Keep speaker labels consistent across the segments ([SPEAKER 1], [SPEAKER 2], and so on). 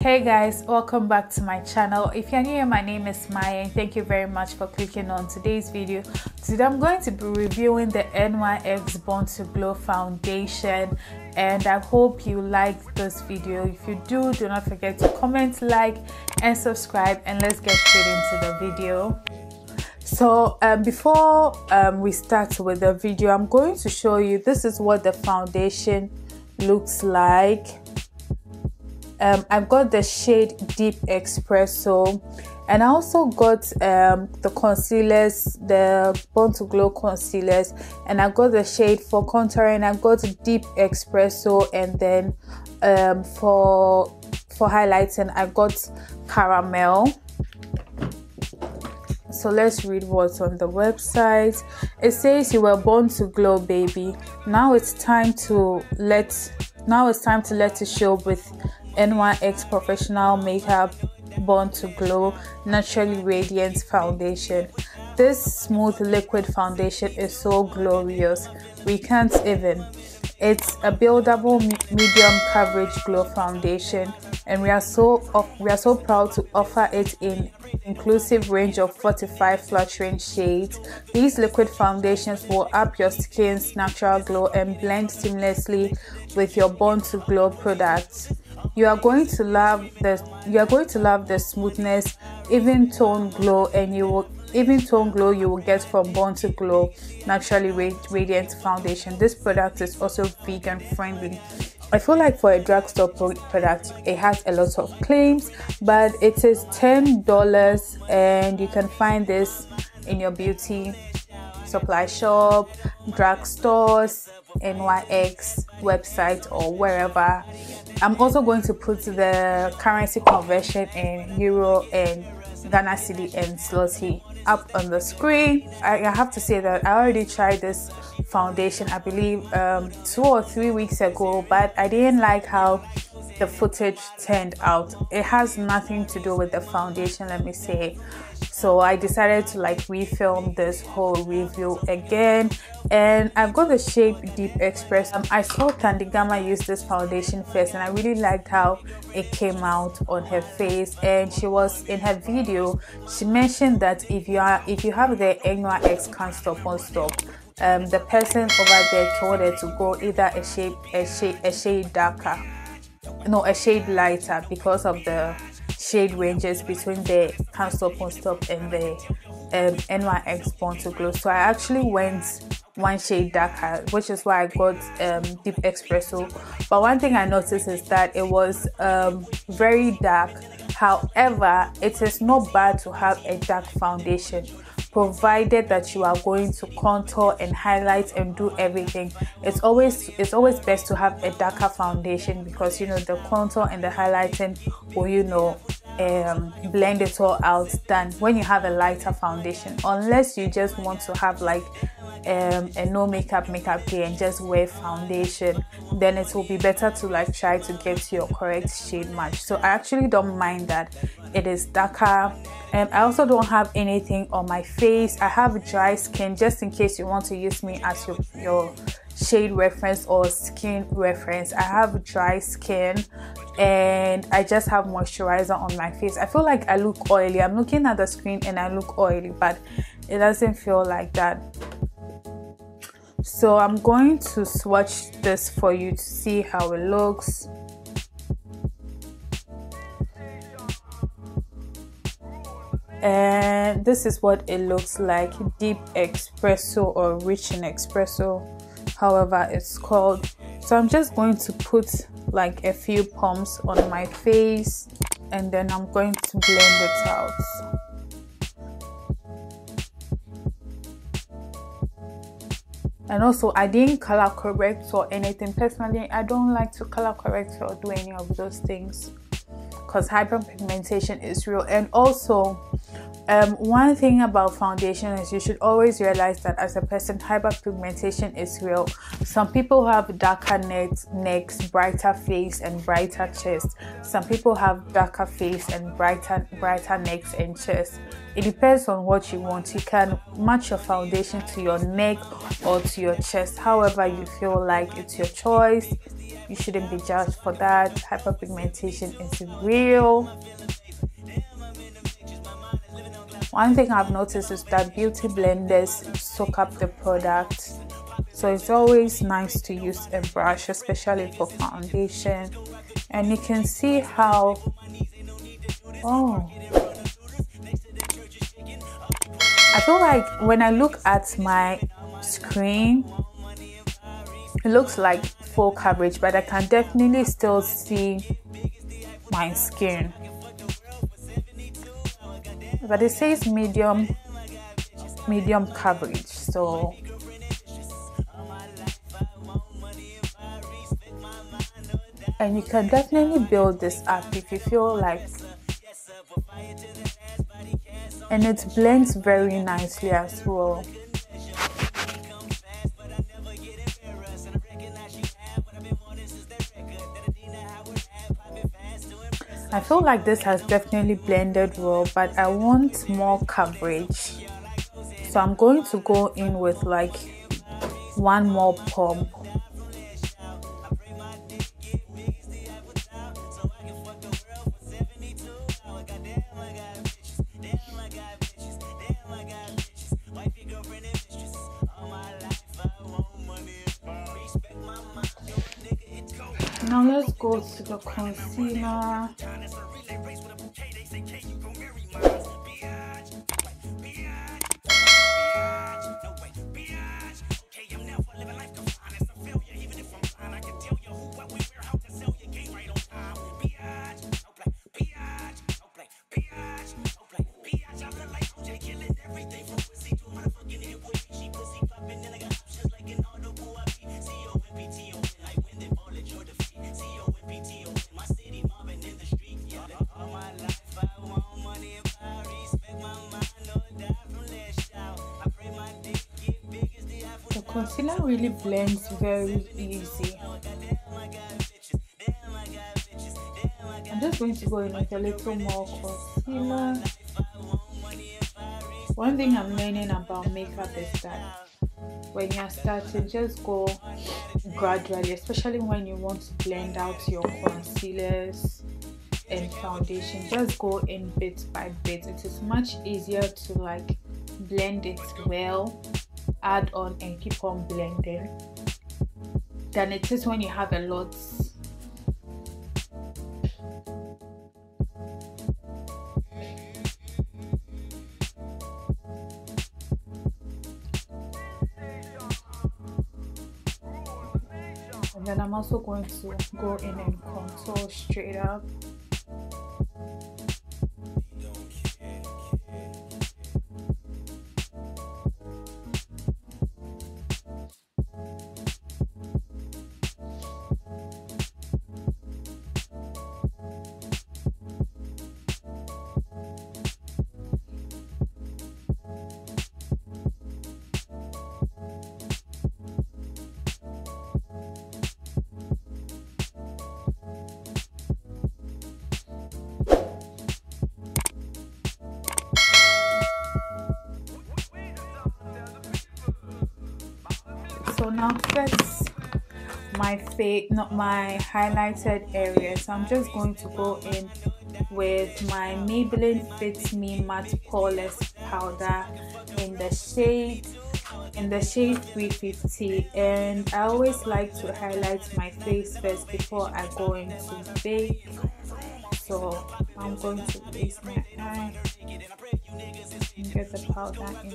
[SPEAKER 1] hey guys welcome back to my channel. If you're new here my name is Maayaa and thank you very much for clicking on today's video. Today i'm going to be reviewing the nyx born to glow foundation and i hope you like this video. If you do do not forget to comment like and subscribe and let's get straight into the video. So um, before um, we start with the video i'm going to show you this is what the foundation looks like um, I've got the shade Deep Espresso and I also got um, the concealers, the Born to Glow concealers and I got the shade for contouring, I got Deep Espresso and then um, for for highlighting I got Caramel. So let's read what's on the website. It says you were born to glow baby. Now it's time to let now it's time to let it show with NYX Professional Makeup Born to Glow Naturally Radiant Foundation. This smooth liquid foundation is so glorious. We can't even. It's a buildable medium coverage glow foundation and we are so we are so proud to offer it in inclusive range of 45 fluttering shades. These liquid foundations will up your skin's natural glow and blend seamlessly with your Born to Glow products you are going to love the you are going to love the smoothness even tone glow and you will even tone glow you will get from born to glow naturally radiant foundation. This product is also vegan friendly. I feel like for a drugstore product, it has a lot of claims, but it is $10 and you can find this in your beauty supply shop, drugstores, NYX website, or wherever. I'm also going to put the currency conversion in euro and Ghana cedi and zloty up on the screen. I, I, have to say that I already tried this foundation, I believe, um, two or three weeks ago, but I didn't like how the footage turned out. It has nothing to do with the foundation, let me say. So I decided to like refilm this whole review again. And I've got the Shape Deep Express. Um, I saw Thandi Gama use this foundation first and I really liked how it came out on her face. And she was in her video, she mentioned that if you are if you have the NYX Can't Stop Won't Stop, um, the person over there told her to go either a shade a shade a shade darker no a shade lighter because of the shade ranges between the Can't Stop Won't Stop and the um, NYX Born to Glow. So I actually went one shade darker, which is why I got um, Deep Espresso. But one thing I noticed is that it was um, very dark. However, it is not bad to have a dark foundation provided that you are going to contour and highlight and do everything. It's always it's always best to have a darker foundation because you know the contour and the highlighting will you know um, blend it all out than when you have a lighter foundation. Unless you just want to have like um, a no makeup makeup day and just wear foundation then it will be better to like try to get your correct shade match. So i actually don't mind that. It is darker. And i also don't have anything on my face. I have dry skin just in case you want to use me as your, your shade reference or skin reference. I have dry skin and i just have moisturizer on my face. I feel like i look oily. I'm looking at the screen and i look oily but it doesn't feel like that. So i'm going to swatch this for you to see how it looks. And this is what it looks like. Deep espresso or rich in espresso however it's called so i'm just going to put like a few pumps on my face and then i'm going to blend it out. And also i didn't color correct or anything. Personally i don't like to color correct or do any of those things because hyperpigmentation is real. And also um, one thing about foundation is you should always realize that as a person, hyperpigmentation is real. Some people have darker necks, necks, brighter face, and brighter chest. Some people have darker face and brighter, brighter necks and chest. It depends on what you want. You can match your foundation to your neck or to your chest, however you feel like it's your choice you shouldn't be judged for that hyperpigmentation is real one thing i've noticed is that beauty blenders soak up the product. So it's always nice to use a brush especially for foundation. And you can see how oh. I feel like when I look at my screen it looks like full coverage but I can definitely still see my skin but it says medium medium coverage so. And you can definitely build this up if you feel like and it blends very nicely as well I feel like this has definitely blended well but I want more coverage so I'm going to go in with like one more pump Now let's go to the concealer. Concealer really blends very easy. I'm just going to go in with a little more concealer. One thing I'm learning about makeup is that when you're starting just go gradually especially when you want to blend out your concealers and foundation just go in bit by bit. It is much easier to like blend it well add on and keep on blending. Than it is when you have a lot. And then I'm also going to go in and contour straight up now first my face not my highlighted area. So i'm just going to go in with my maybelline fit me matte poreless powder in the shade in the shade 350 and i always like to highlight my face first before i go into bake. So i'm going to place my eye and get the powder in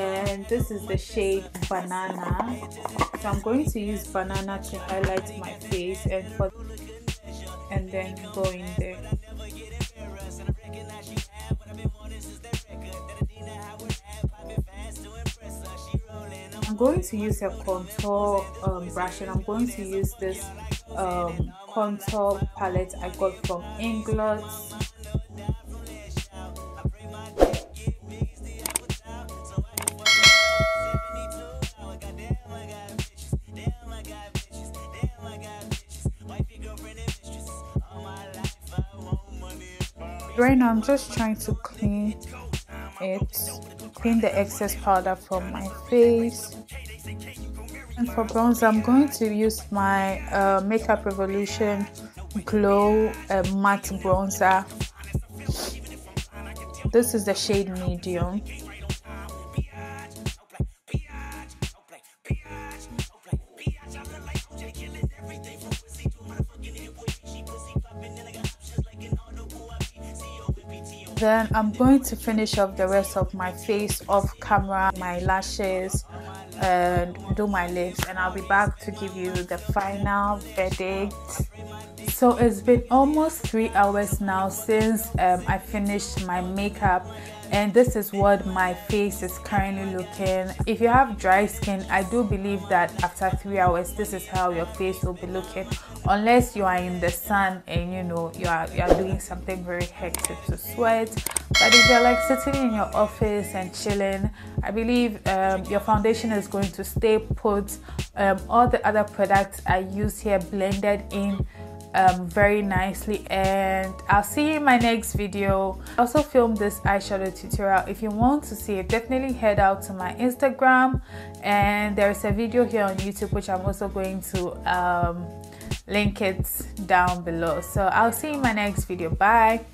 [SPEAKER 1] and this is the shade banana. So i'm going to use banana to highlight my face and for and then go in there. I'm going to use a contour um, brush and I'm going to use this um, contour palette I got from Inglot right now I'm just trying to clean it clean the excess powder from my face. And for bronzer I'm going to use my uh, Makeup Revolution Glow uh, Matte Bronzer. This is the shade medium then I'm going to finish off the rest of my face off camera my lashes and do my lips and I'll be back to give you the final verdict so it's been almost three hours now since um, I finished my makeup and this is what my face is currently looking. If you have dry skin i do believe that after three hours this is how your face will be looking unless you are in the sun and you know you are you are doing something very hectic to sweat. But if you're like sitting in your office and chilling i believe um, your foundation is going to stay put. Um, all the other products i use here blended in um, very nicely and I'll see you in my next video. I also filmed this eyeshadow tutorial. If you want to see it, definitely head out to my Instagram and there's a video here on YouTube which I'm also going to um, link it down below. So I'll see you in my next video. Bye.